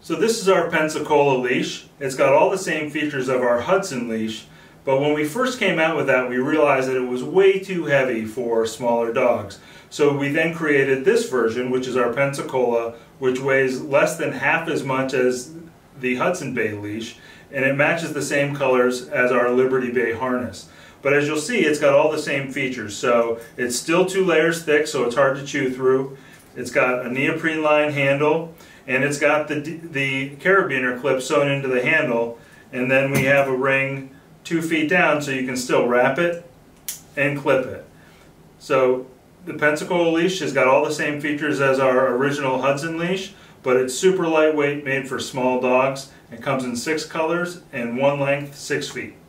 So this is our Pensacola leash. It's got all the same features of our Hudson leash, but when we first came out with that, we realized that it was way too heavy for smaller dogs. So we then created this version, which is our Pensacola, which weighs less than half as much as the Hudson Bay leash, and it matches the same colors as our Liberty Bay harness. But as you'll see, it's got all the same features. So it's still two layers thick, so it's hard to chew through. It's got a neoprene line handle, and it's got the, the carabiner clip sewn into the handle, and then we have a ring two feet down so you can still wrap it and clip it. So the Pensacola leash has got all the same features as our original Hudson leash, but it's super lightweight, made for small dogs. It comes in six colors and one length, six feet.